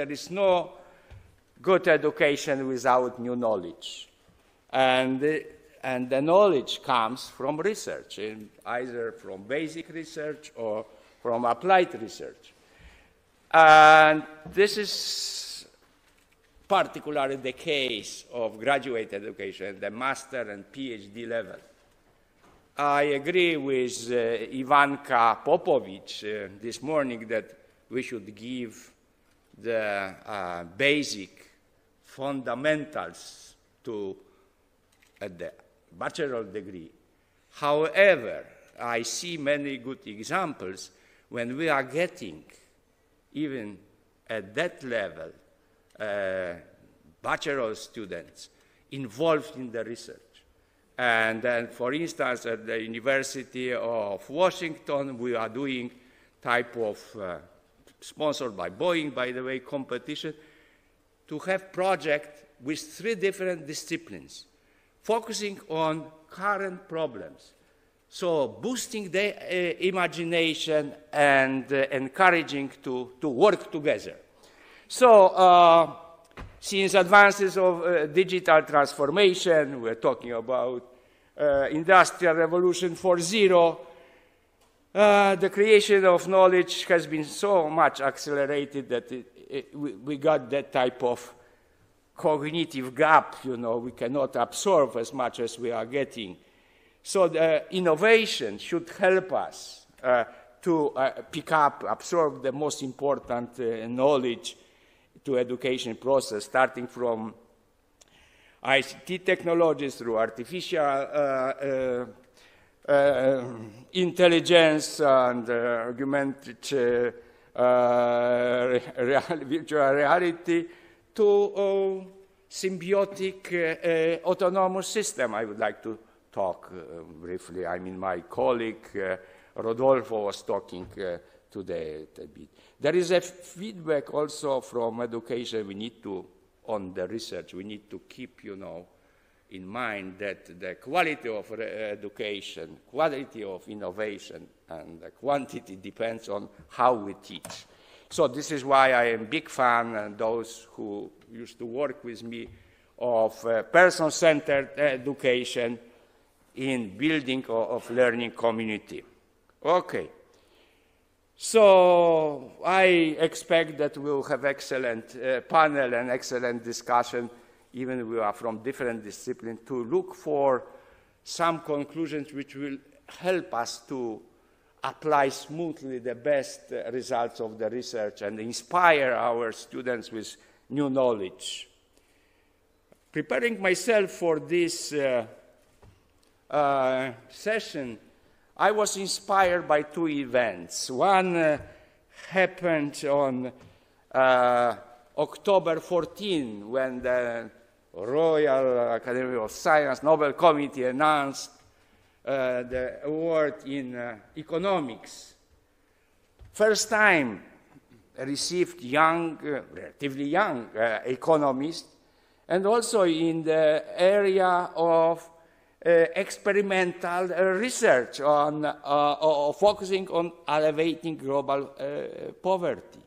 there is no good education without new knowledge. And, and the knowledge comes from research, either from basic research or from applied research. And this is particularly the case of graduate education, the master and PhD level. I agree with uh, Ivanka Popovic uh, this morning that we should give the uh, basic fundamentals to the bachelor degree. However, I see many good examples when we are getting, even at that level, uh, bachelor students involved in the research. And then, for instance, at the University of Washington, we are doing type of, uh, sponsored by Boeing, by the way, competition, to have project with three different disciplines, focusing on current problems. So boosting the uh, imagination and uh, encouraging to, to work together. So uh, since advances of uh, digital transformation, we're talking about industrial revolution 4.0, uh, the creation of knowledge has been so much accelerated that it, it, we, we got that type of cognitive gap, you know, we cannot absorb as much as we are getting. So the innovation should help us uh, to uh, pick up, absorb the most important uh, knowledge to education process, starting from ICT technologies through artificial uh, uh, uh, intelligence and augmented real, virtual reality to a symbiotic autonomous system, I would like to talk uh, briefly. I mean, my colleague uh, Rodolfo was talking uh, today a bit. There is a feedback also from education we need to, on the research, we need to keep, you know, in mind that the quality of education, quality of innovation, and the quantity depends on how we teach. So this is why I am a big fan, and those who used to work with me, of uh, person-centered education, in building of learning community. Okay. So I expect that we'll have excellent uh, panel and excellent discussion, even we are from different disciplines, to look for some conclusions which will help us to apply smoothly the best uh, results of the research and inspire our students with new knowledge. Preparing myself for this uh, uh, session, I was inspired by two events. One uh, happened on uh, October 14 when the Royal Academy of Science Nobel Committee announced uh, the award in uh, economics. First time received young, uh, relatively young economists, and also in the area of uh, experimental uh, research on uh, focusing on elevating global poverty.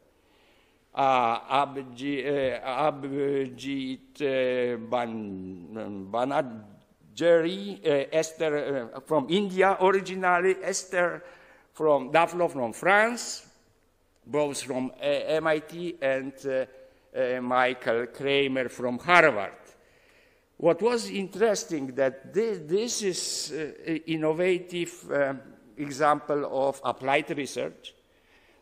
Eh, Abhijit eh, Ban Banerjee, eh, Esther from India originally, Esther from Duflo from France, both from MIT, and Michael Kremer from Harvard. What was interesting that this, this is uh, innovative example of applied research.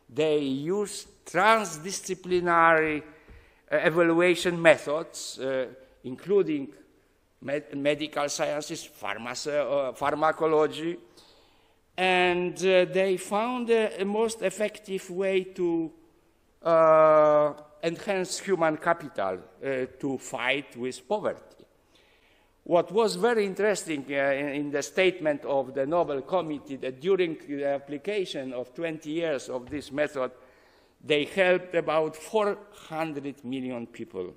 They use transdisciplinary uh, evaluation methods, uh, including med medical sciences, uh, pharmacology, and they found a most effective way to enhance human capital to fight with poverty. What was very interesting uh, in, in, the statement of the Nobel Committee that during the application of 20 years of this method, they helped about 400 million people.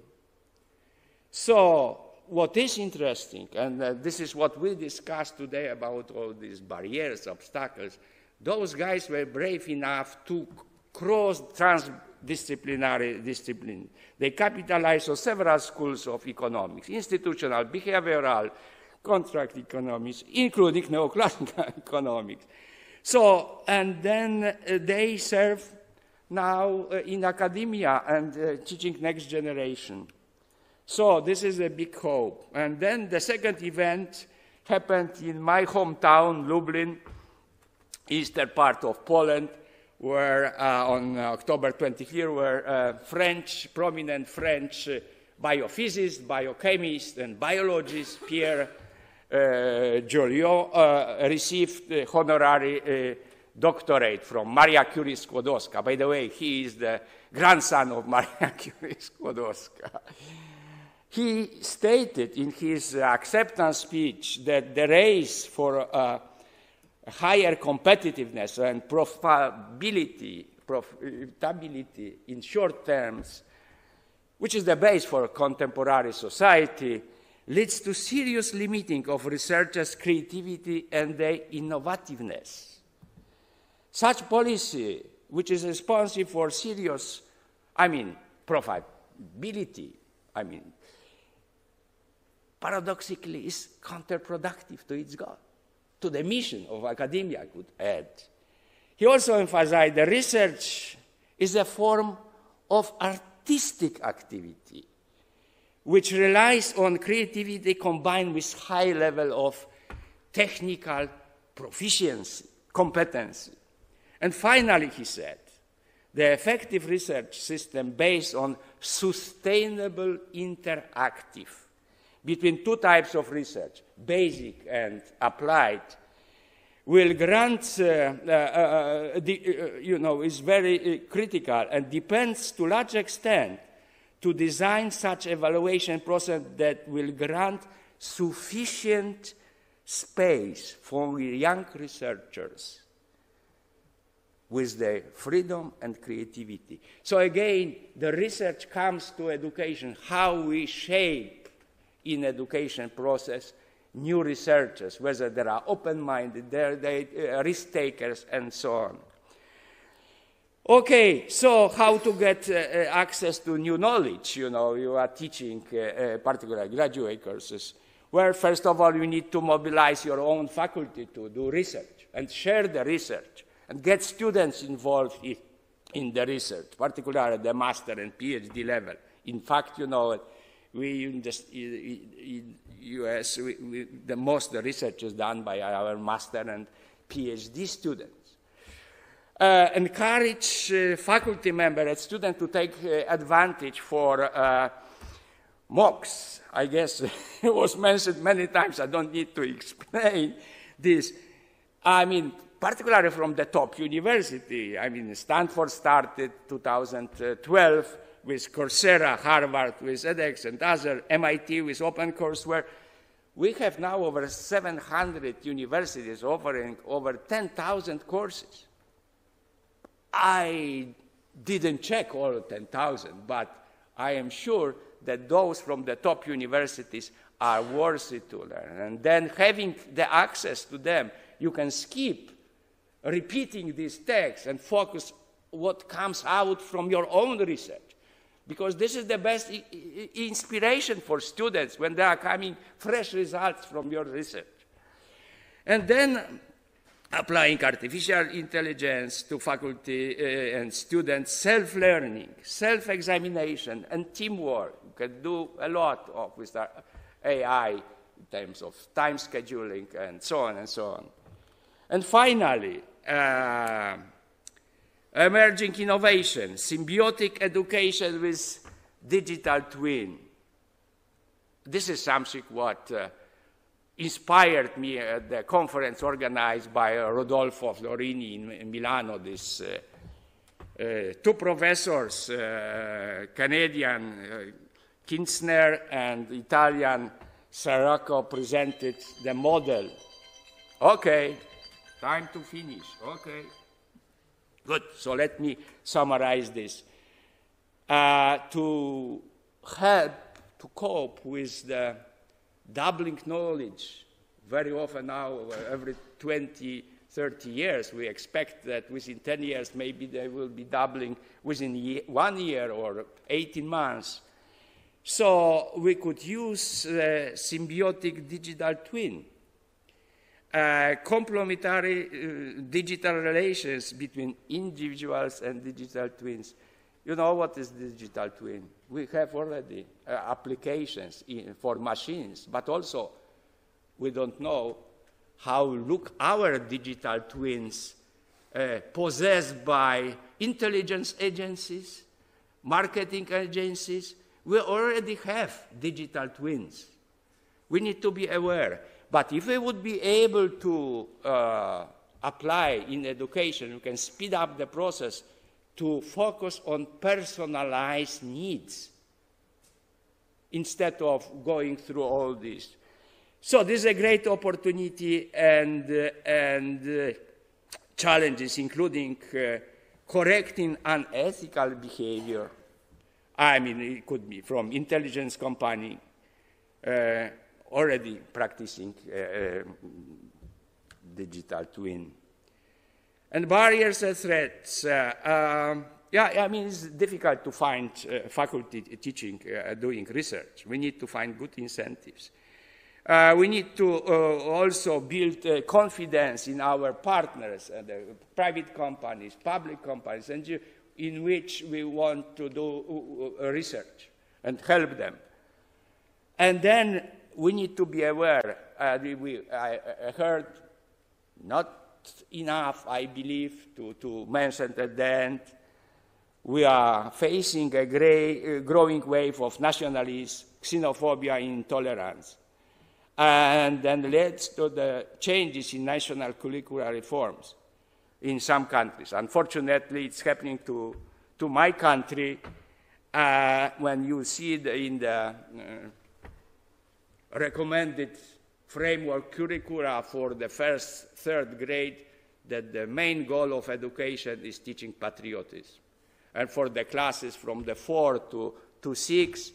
So what is interesting, and uh, this is what we discussed today about all these barriers, obstacles, those guys were brave enough to cross, interdisciplinary discipline. They capitalized on several schools of economics, institutional, behavioral, contract economics, including neoclassical economics. So, and then uh, they serve now uh, in academia and uh, teaching next generation. So this is a big hope. And then the second event happened in my hometown, Lublin, eastern part of Poland, where uh, on October 23, where uh, French, prominent French uh, biophysicist, biochemist, and biologist Pierre uh, Joliot uh, received honorary uh, doctorate from Maria Curie Skłodowska. By the way, he is the grandson of Maria Curie Skłodowska. He stated in his acceptance speech that the race for uh, higher competitiveness and profitability, profitability in short terms, which is the base for contemporary society, leads to serious limiting of researchers' creativity and their innovativeness. Such policy, which is responsive for serious, I mean, profitability, I mean, paradoxically is counterproductive to its goal, to the mission of academia, I could add. He also emphasized that research is a form of artistic activity which relies on creativity combined with high level of technical proficiency, competency. And finally, he said, the effective research system based on sustainable interactive between two types of research, basic and applied, will grant, uh, uh, uh, the, uh, you know, is very uh, critical and depends to large extent to design such evaluation process that will grant sufficient space for young researchers with their freedom and creativity. So again, the research comes to education, how we shape in education process new researchers, whether they are open-minded, they're, they uh, risk takers, and so on. Okay, so how to get uh, uh, access to new knowledge? You know, you are teaching uh, uh, particular graduate courses, where first of all you need to mobilize your own faculty to do research and share the research and get students involved in, the research, particularly at the master and PhD level. In fact, you know, we in the US, we, we, the most the research is done by our master and PhD students uh, encourage uh, faculty members and student to take uh, advantage for uh, MOOCs. I guess it was mentioned many times. I don't need to explain this. I mean, particularly from the top university. I mean, Stanford started 2012 with Coursera, Harvard with edX, and other, MIT with OpenCourseware. We have now over 700 universities offering over 10,000 courses. I didn't check all 10,000, but I am sure that those from the top universities are worthy to learn. And then having the access to them, you can skip repeating these texts and focus what comes out from your own research. Because this is the best inspiration for students when they are coming fresh results from your research. And then applying artificial intelligence to faculty uh, and students, self-learning, self-examination, and teamwork. You can do a lot of with AI in terms of time scheduling and so on and so on. And finally, uh, emerging innovation, symbiotic education with digital twin. This is something what uh, inspired me at the conference organized by uh, Rodolfo Fiorini in, in Milano. This uh, uh, two professors, uh, Canadian Kintzner and Italian Saracco, presented the model. Okay, time to finish. Okay, good. So let me summarize this. Uh, to help to cope with the doubling knowledge very often now, every 20, 30 years. We expect that within 10 years, maybe they will be doubling within one year or 18 months. So we could use the symbiotic digital twin, uh, complementary uh, digital relations between individuals and digital twins. You know what is digital twin? We have already uh, applications in, for machines, but also we don't know how look our digital twins uh, possessed by intelligence agencies, marketing agencies. We already have digital twins. We need to be aware. But if we would be able to uh, apply in education, we can speed up the process to focus on personalized needs instead of going through all this. So this is a great opportunity and, uh, and uh, challenges, including uh, correcting unethical behavior. I mean, it could be from intelligence company uh, already practicing uh, digital twin. And barriers and threats. Uh, um, yeah, I mean, it's difficult to find uh, faculty teaching, uh, doing research. We need to find good incentives. Uh, we need to uh, also build uh, confidence in our partners, uh, private companies, public companies, and in which we want to do research and help them. And then we need to be aware. we, I, I heard not enough, I believe, to, to mention at the end. We are facing a gray, uh, growing wave of nationalism, xenophobia, intolerance, and then leads to the changes in national curricular reforms in some countries. Unfortunately, it's happening to, to my country uh, when you see the, in the uh, recommended framework curricula for the first, third grade that the main goal of education is teaching patriotism. And for the classes from the four to, to six,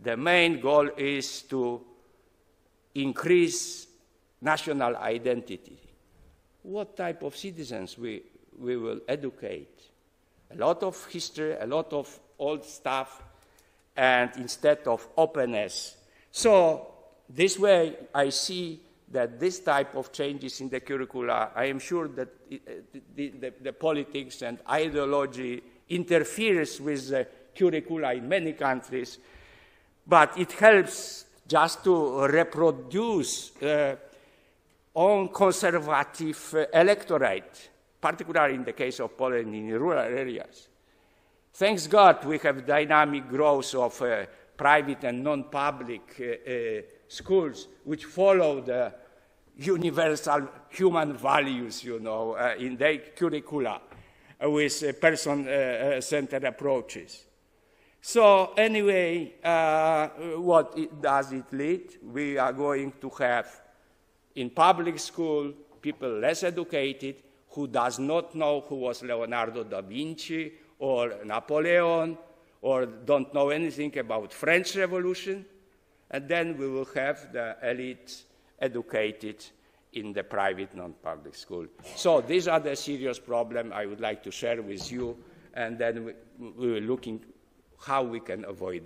the main goal is to increase national identity. What type of citizens we, we will educate? A lot of history, a lot of old stuff, and instead of openness. So this way, I see that this type of changes in the curricula, I am sure that the, the, the politics and ideology interferes with the curricula in many countries, but it helps just to reproduce uh, own conservative uh, electorate, particularly in the case of Poland in rural areas. Thanks God we have dynamic growth of uh, private and non-public schools which follow the universal human values, you know, uh, in their curricula with uh, person-centered approaches. So anyway, uh, what it, does it lead? We are going to have in public school people less educated who does not know who was Leonardo da Vinci or Napoleon or don't know anything about French Revolution and then we will have the elite educated in the private non-public school. So these are the serious problems I would like to share with you, and then we, we will looking how we can avoid